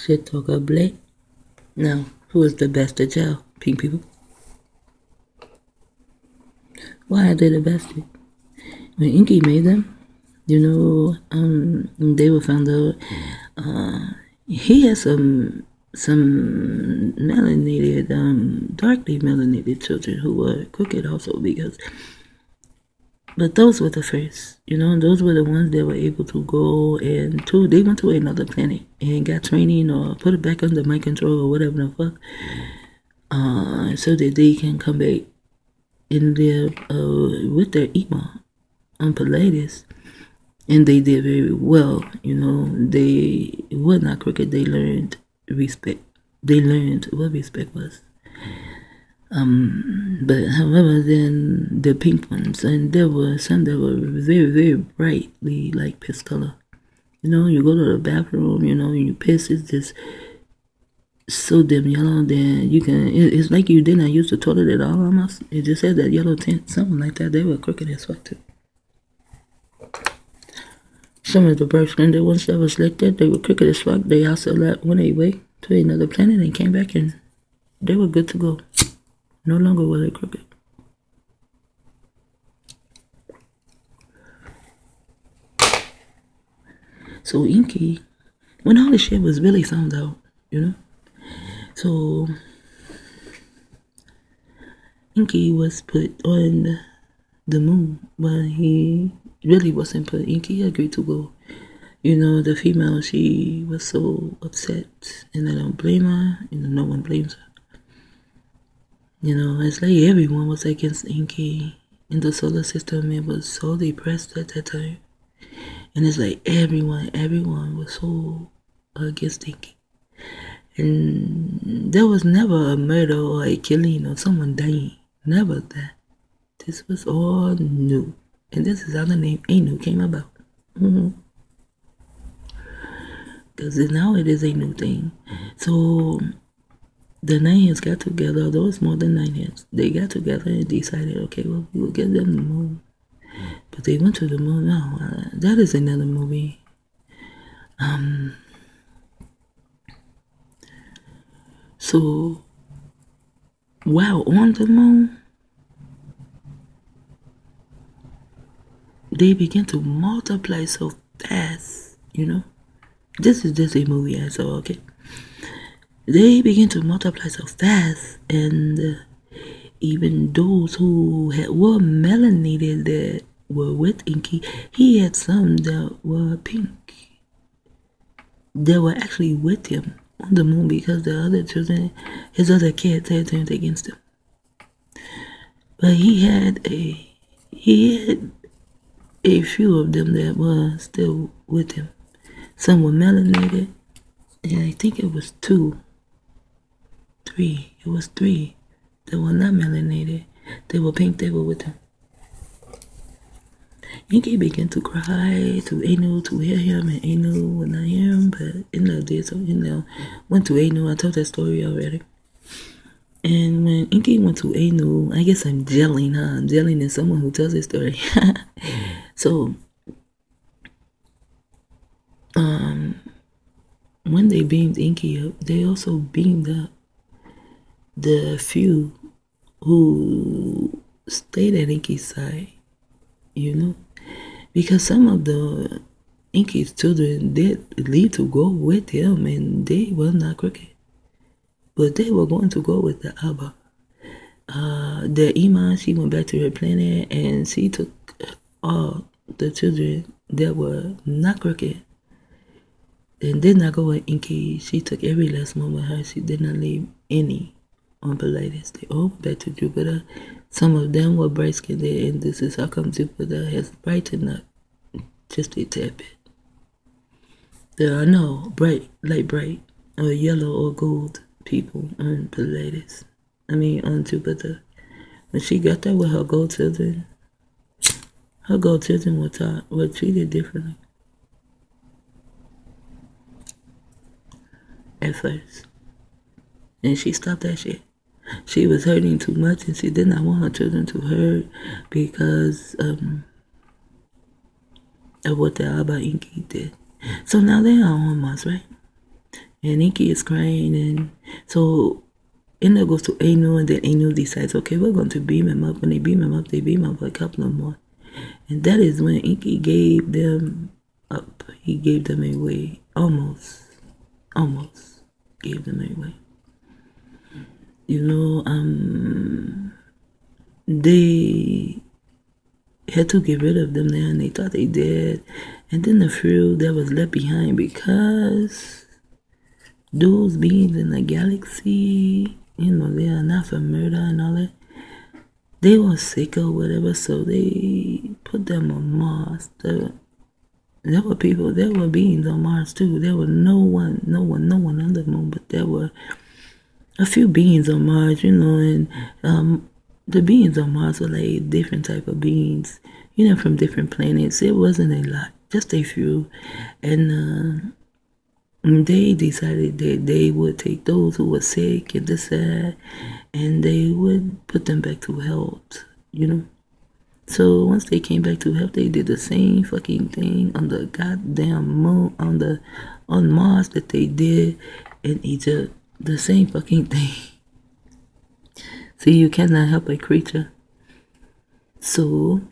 Shit talker Blake. Now, who is the best at jail? Pink people. Why are they the best? When Enki made them, you know, um, they were found out. Uh, he has some some melanated, um, darkly melanated children who were crooked also because but those were the first, you know, those were the ones that were able to go and to they went to another planet and got training or put it back under my control or whatever the fuck. Uh, so that they can come back in there uh, with their Ima on Pleiades. And they did very well, you know. They were not crooked, they learned respect. They learned what respect was. Um, but however, then the pink ones, and there were some that were very, very brightly like piss color. You know, you go to the bathroom, you know, and you piss, it's just so dim yellow then you can, it, it's like you didn't use the toilet at all almost. It just had that yellow tint, something like that. They were crooked as fuck too. Some of the birds, and the ones that was like that, they were crooked as fuck. They also left, went away to another planet and came back and they were good to go. No longer were they crooked. So Enki, when all this shit was really found out, you know, so Enki was put on the moon, but he really wasn't put. Enki agreed to go. You know, the female, she was so upset, and I don't blame her, and no one blames her. You know, it's like everyone was against Enki in the solar system. It was so depressed at that time. And it's like everyone, everyone was so against Enki. And there was never a murder or a killing or someone dying. Never that. This was all new. And this is how the name Anu came about. Because mm-hmm. now it is a new thing. So the nine heads got together, although it's more than nine heads, they got together and decided, okay, well, we will get them the moon. But they went to the moon. No, uh, that is another movie. Um, so, while on the moon, they begin to multiply so fast, you know. This is just a movie I saw, okay? They begin to multiply so fast and uh, even those who had, were melanated that were with Enki, he had some that were pink. That were actually with him on the moon because the other children, his other kids had turned against him. But he had a, he had a few of them that were still with him. Some were melanated, and I think it was two Three. It was three. They were not melanated. They were pink. They were with him. Enki began to cry to Anu to hear him, and Anu would not hear him, but Anu did. So Anu went to Anu. I told that story already. And when Enki went to Anu, I guess I'm gelling, huh? I'm gelling as someone who tells this story. so, um, when they beamed Enki up, they also beamed up the few who stayed at side, you know, because some of the Enki's children did leave to go with him and they were not crooked. But they were going to go with the Abba. Uh, the Iman, she went back to her planet and she took all the children that were not crooked and did not go with Enki. She took every last one with her. She did not leave any on Pleiades. They all back to Jupiter. Some of them were bright skinned, and this is how come Jupiter has brightened up just a tad bit. There are no bright, light bright, or yellow or gold people on Pleiades. I mean, on Jupiter. When she got there with her gold children, her gold children were taught, were uh, treated differently. At first. And she stopped that shit she was hurting too much and she did not want her children to hurt because um, of what the Abba Enki did. So now they are on Mars, right? And Enki is crying, and so Enda goes to Anu, and then Anu decides, okay, we're going to beam him up. When they beam him up, they beam up a couple of more. And that is when Enki gave them up. He gave them away. Almost. Almost gave them away. You know, um, they had to get rid of them there, and they thought they did. And then the few that was left behind because those beings in the galaxy, you know, they are not for murder and all that. They were sick or whatever, so they put them on Mars. The, there were people, there were beings on Mars too. There were no one, no one, no one on the moon, but there were a few beings on Mars, you know, and um, the beings on Mars were like different type of beings, you know, from different planets. It wasn't a lot, just a few, and uh, they decided that they would take those who were sick and this and and they would put them back to health, you know. So once they came back to health, they did the same fucking thing on the goddamn moon, on the on Mars that they did in Egypt the same fucking thing. See, you cannot help a creature. So,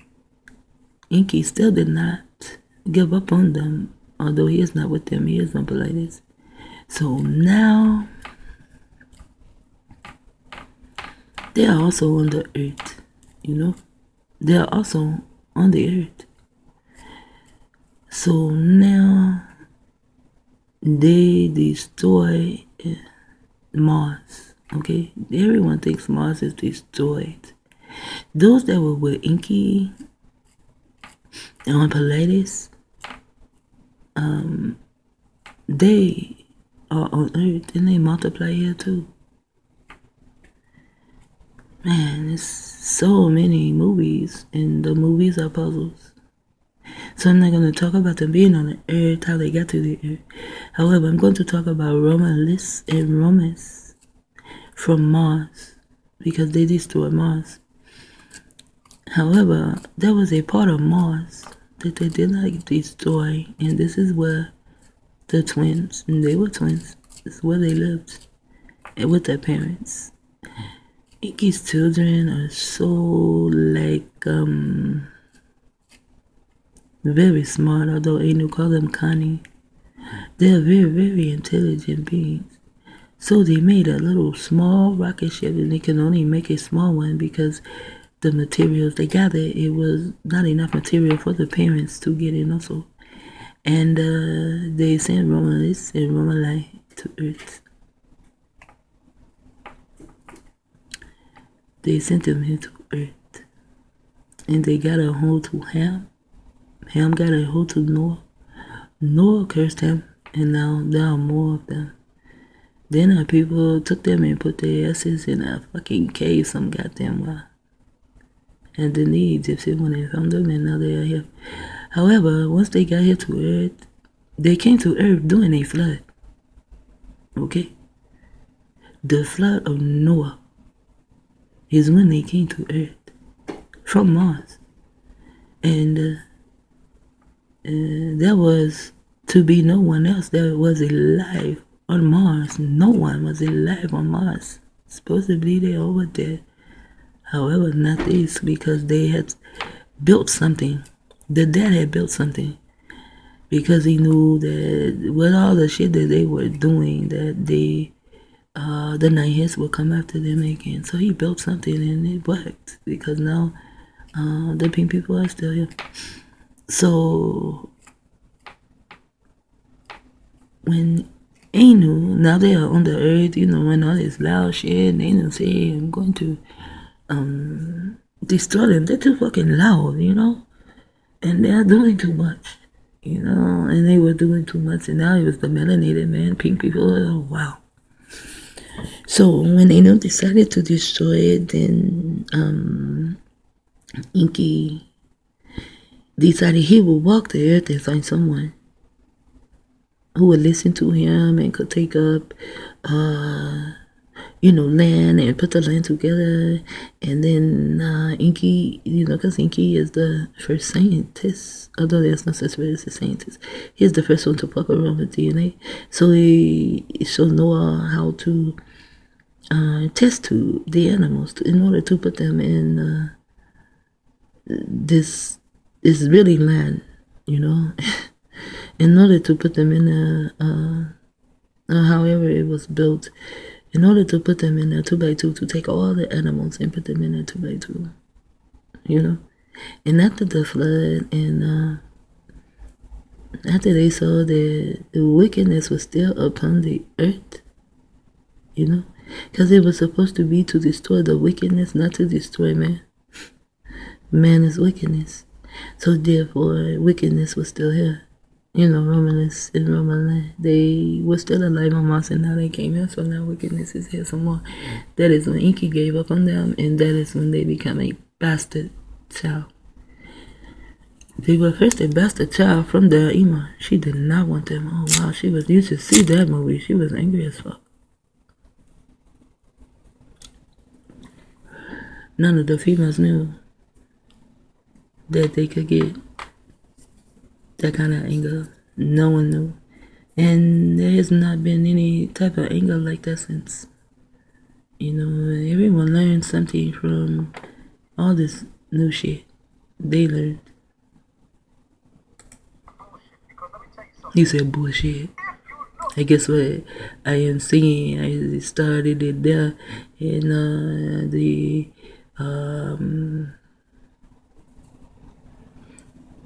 Enki still did not give up on them, although he is not with them, he is Pleiades. So now, they are also on the earth, you know? They are also on the earth. So now, they destroy Mars. Okay, everyone thinks Mars is destroyed. Those that were with Enki on Pleiades, um, they are on Earth and they multiply here too. Man, there's so many movies, and the movies are puzzles. So I'm not going to talk about them being on the earth, how they got to the earth. However, I'm going to talk about Romulus and Remus from Mars because they destroyed Mars. However, there was a part of Mars that they did not destroy, and this is where the twins, and they were twins, this is where they lived and with their parents. Enki's children are so like um very smart, although Anu call them Connie. They are very, very intelligent beings. So they made a little small rocket ship and they can only make a small one because the materials they gathered, it was not enough material for the parents to get in also. And uh, they sent Romulus and Romuli to Earth. They sent them here to Earth. And they got a hold to Ham Ham got a hold to Noah. Noah cursed him, and now there are more of them. Then our people took them and put their asses in a fucking cave some goddamn while. And then the Egyptians when they found them, and now they are here. However, once they got here to Earth, they came to Earth during a flood. Okay? The flood of Noah is when they came to Earth from Mars. And uh, uh, there was to be no one else that was alive on Mars. No one was alive on Mars. Supposedly they all were dead. However, not this because they had built something. The dad had built something because he knew that with all the shit that they were doing, that they uh, the Nihilists would come after them again. So he built something and it worked because now uh, the pink people are still here. So when Anu, now they are on the earth, you know, when all this loud shit, and Anu say, I'm going to um, destroy them. They're too fucking loud, you know? And they're doing too much, you know? And they were doing too much, and now it was the melanated man, pink people. Oh, wow. So when Anu decided to destroy it, then um, Enki decided he would walk the earth and find someone who would listen to him and could take up uh, you know, land and put the land together. And then uh, Enki, you know, because Enki is the first scientist, although there's no such word as a scientist. He's the first one to fuck around with DNA. So he showed Noah how to uh, test to the animals to, in order to put them in uh, this this really land, you know, in order to put them in a, uh, uh, however it was built in order to put them in a two by two to take all the animals and put them in a two by two you know? And after the flood and uh, after they saw that the wickedness was still upon the earth you know? Because it was supposed to be to destroy the wickedness not to destroy man. Man is wickedness so therefore wickedness was still here you know, Romulus and Roman, they were still alive on Mars and now they came here, so now wickedness is here some more. That is when Enki gave up on them, and that is when they become a bastard child. They were first a bastard child from the Ema. She did not want them. Oh wow, she was you should see that movie. She was angry as fuck. None of the females knew that they could get that kind of anger. No one knew. And there has not been any type of anger like that since. You know, everyone learned something from all this new shit. They learned. He said bullshit. I guess what I am singing, I started it there in uh, the um,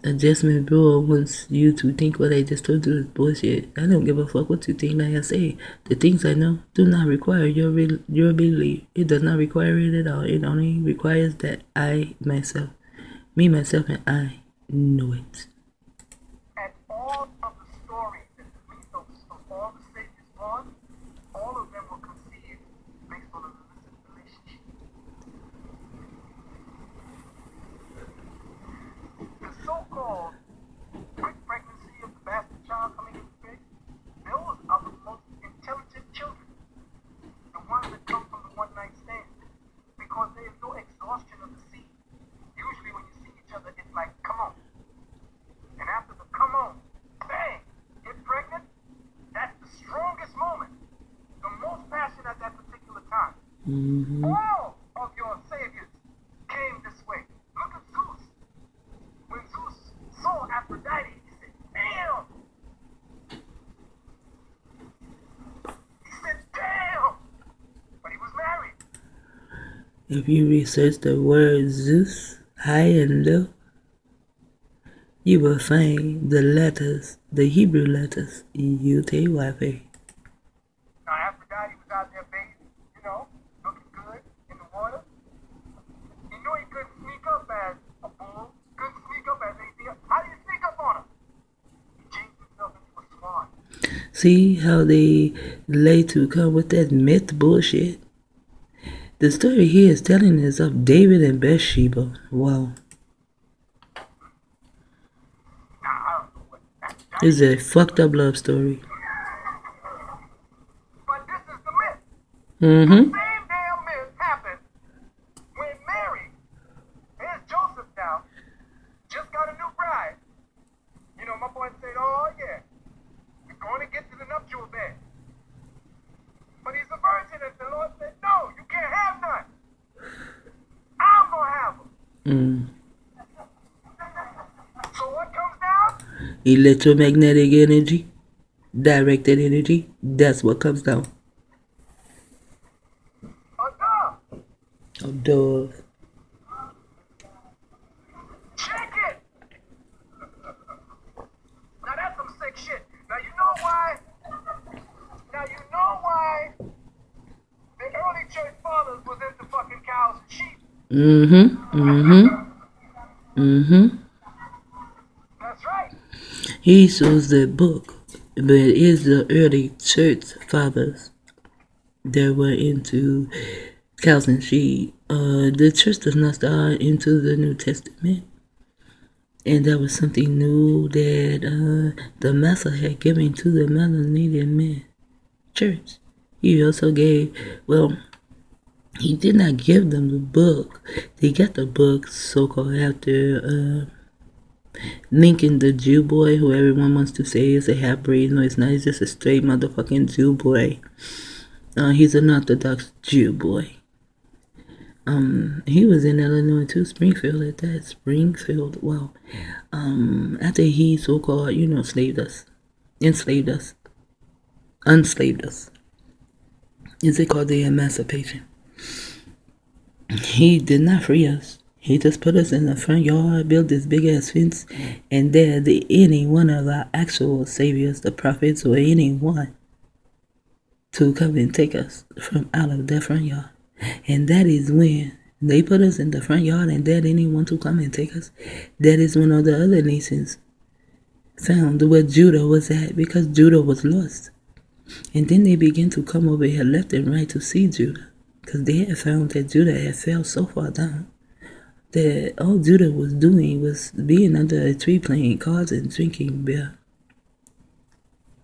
adjustment bureau wants you to think what I just told you is bullshit. I don't give a fuck what you think. Like I say, the things I know do not require your your belief. It does not require it at all. It only requires that I myself, me myself, and I know it. Mm-hmm. All of your saviors came this way. Look at Zeus. When Zeus saw Aphrodite, he said, damn. He said, damn. But he was married. If you research the word Zeus, high and low, you will find the letters, the Hebrew letters, U-T-Y-P. See how they lay to come with that myth bullshit? The story he is telling is of David and Bathsheba. Wow. It's a fucked up love story. Mm-hmm. Mm. So what comes down? Electromagnetic energy, directed energy, that's what comes down. A dove. A dove. Check it. Now that's some sick shit. Now you know why? Now you know why the early church fathers was into fucking cows and sheep. Mm-hmm. Mm-hmm. Mm-hmm. That's right. He shows that book, but it's the early church fathers that were into cows and sheep. Uh, the church does not start into the New Testament. And that was something new that uh, the Master had given to the melanated men. Church. He also gave, well, he did not give them the book. They got the book, so called, after uh, Lincoln, the Jew boy, who everyone wants to say is a half breed. No, he's not. He's just a straight motherfucking Jew boy. Uh, he's an Orthodox Jew boy. Um, he was in Illinois too, Springfield at that. Springfield. Well, um, after he so called, you know, slaved us, enslaved us, unslaved us. Is it called the emancipation? He did not free us. He just put us in the front yard, built this big ass fence, and there, the any one of our actual saviors, the prophets, or anyone, to come and take us from out of that front yard. And that is when they put us in the front yard, and that anyone to come and take us. That is when all the other nations found where Judah was at, because Judah was lost. And then they began to come over here left and right to see Judah because they had found that Judah had fell so far down that all Judah was doing was being under a tree playing cards and drinking beer.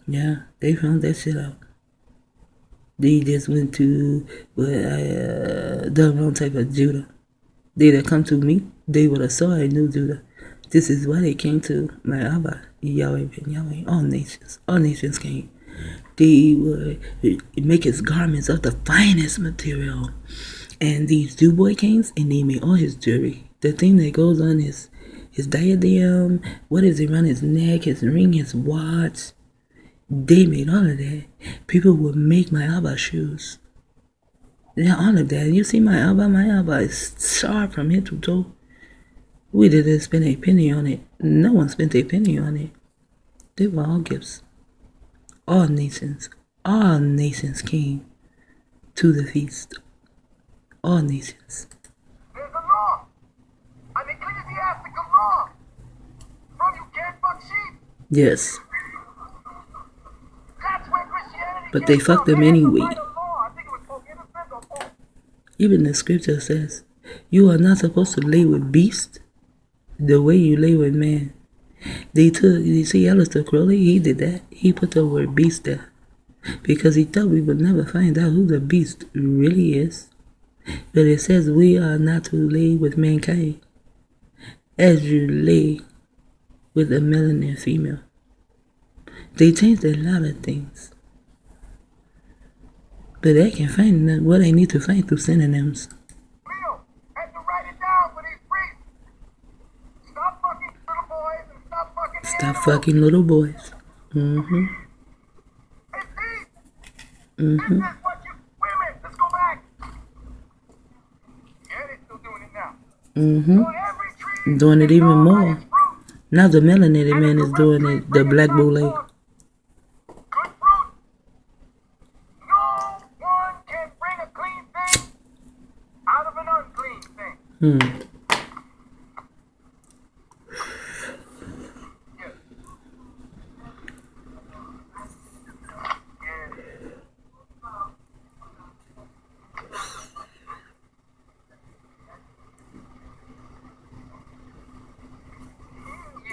Yeah, they found that shit out. They just went to uh, the wrong type of Judah. They that come to me, they would have saw I knew Judah. This is why they came to my Abba, Yahweh ben Yahweh. All nations, all nations came. They would make his garments of the finest material. And these Jew boy kings, and they made all his jewelry. The thing that goes on his his diadem, what is around his neck, his ring, his watch. They made all of that. People would make my Abba shoes. Yeah, all of that. You see my Abba, my Abba is sharp from head to toe. We didn't spend a penny on it. No one spent a penny on it. They were all gifts all nations, all nations came to the feast. All nations. There's a law, an ecclesiastical law. From you can't fuck sheep. Yes. That's where Christianity But they fuck them They had to anyway. write a law. I think it was Pope Innocent or Pope- Even the scripture says, you are not supposed to lay with beasts the way you lay with man. They took, you see, Aleister Crowley, he did that. He put the word beast there because he thought we would never find out who the beast really is. But it says we are not to lay with mankind as you lay with a melanin female. They changed a lot of things. But they can find what they need to find through synonyms. Leo had to write it down for these priests. Stop fucking little boys and stop fucking little boys. Mm-hmm. Mm-hmm. Mm-hmm. Doing it even more. Now the melanated man is doing it, the black boule. forth Good fruit. No one can bring a clean thing out of an unclean thing. Hmm. Yeah. Yeah.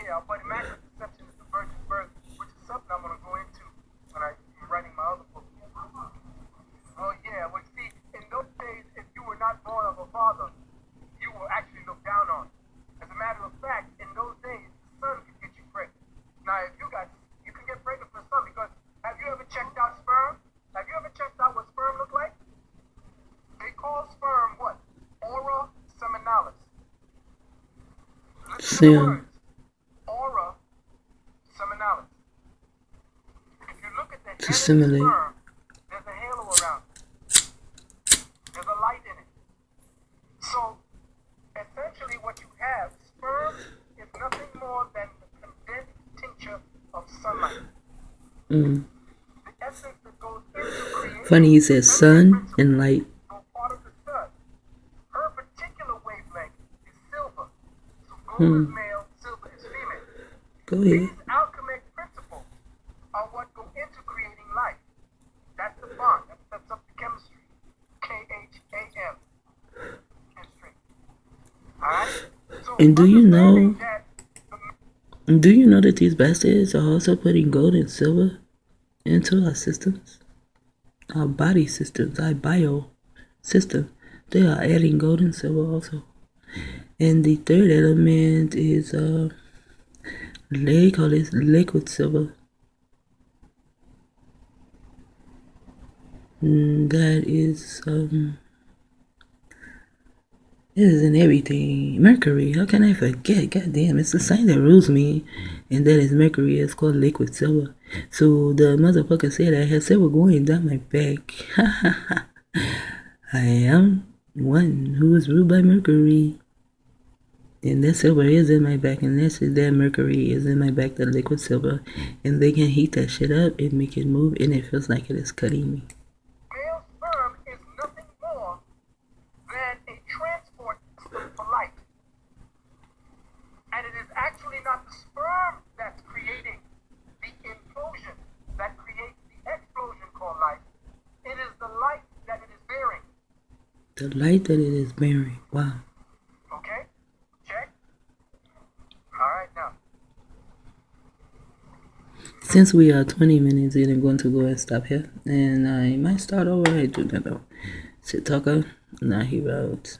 Yeah, but immaculate conception is the virgin birth, which is something I'm gonna go into when I'm writing my other book. Oh yeah, well see, in those days, if you were not born of a father, you were actually looked down on. As a matter of fact, in those days, the sun could get you pregnant. Now, if you got, you can get pregnant for sun because have you ever checked out sperm? Have you ever checked out what sperm look like? They call sperm what? Aura seminalis. Listen to the Sim. words. Aura seminalis. If you look at the head of the simulate. there's a halo around it. There's a light in it. So, essentially, what you have, sperm is nothing more than the condensed tincture of sunlight. Mm. Funny, he said sun and light. Go part of the sun. Her particular wavelength is silver. So gold Hmm. male, silver is female. Go ahead. These alchemic principles are what go into creating life. That's the bond. That sets up the chemistry. K H A M. Chemistry. Alright? So And do you know- understanding that the Do you know that these bastards are also putting gold and silver into our systems? our body systems, our bio system. They are adding gold and silver also. And the third element is uh they call it liquid silver. Mm, that is um it is in everything. Mercury, how can I forget? God damn, it's the sign that rules me. And that is mercury. It's called liquid silver. So the motherfucker said I had silver going down my back. I am one who is ruled by mercury. And that silver is in my back, and that's that mercury is in my back, the liquid silver. And they can heat that shit up and make it move, and it feels like it is cutting me. Male sperm is nothing more than a transport system for life. And it is actually not the sperm that's creating the implosion that creates the explosion called life. It is the light that it is bearing. The light that it is bearing. Wow. Okay? Check. Alright now. Since we are 20 minutes in, I'm going to go and stop here. And I might start over. I do not know. Now he wrote.